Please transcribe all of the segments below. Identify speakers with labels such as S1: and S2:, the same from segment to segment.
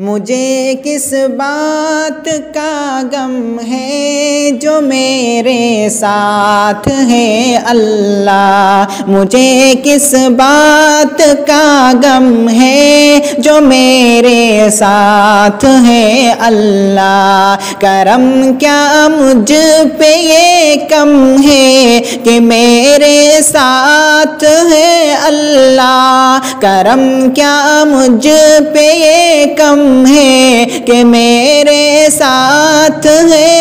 S1: मुझे किस बात का गम है? मेरे साथ है अल्लाह। मुझे किस बात का गम है जो मेरे साथ है अल्लाह? करम क्या मुझ पे ये कम है कि मेरे साथ है अल्लाह? करम क्या मुझ पे ये कम है कि मेरे साथ है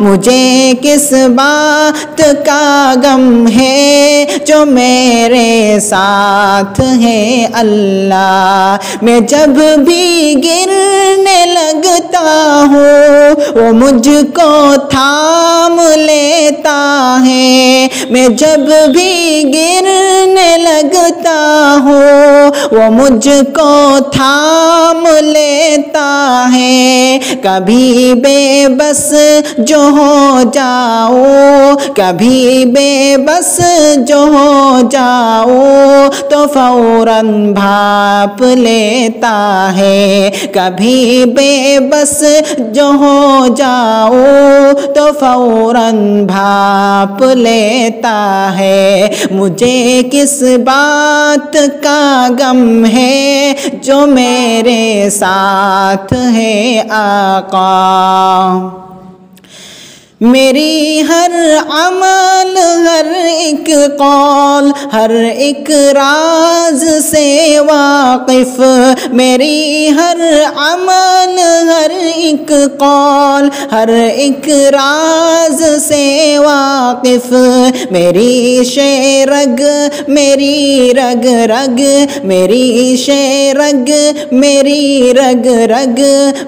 S1: मुझे किस बात का गम है जो मेरे साथ है अल्लाह? मैं जब भी गिरने लगता हूँ, वो मुझको थाम लेता है। मैं जब भी गिरने लगता हूँ वो मुझको थाम लेता है। कभी बेबस जो हो जाओ, कभी बेबस जो हो जाओ तो फ़ौरन भाप लेता है। कभी बेबस जो हो जाओ तो फ़ौरन भाप लेता है। मुझे किस बात का गम है जो मेरे साथ है आका। मेरी हर अमल, हर एक कौल, हर एक राज से वाकिफ। मेरी हर अमल, हर एक कौल, हर एक राज से वाकिफ, मेरी शेरग, मेरी रग रग, मेरी शेरग, मेरी रग रग,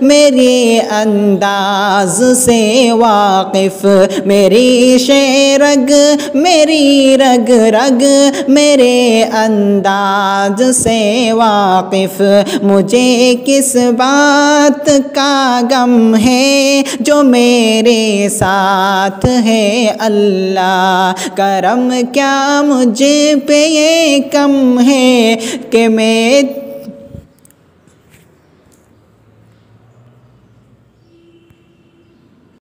S1: मेरे अंदाज से वाकिफ, मेरी शेरग, मेरी रग रग, मेरे अंदाज से वाकिफ, मुझे किस बात का गम है जो मेरे साथ है अल्लाह करम क्या मुझे पे ये कम है कि मैं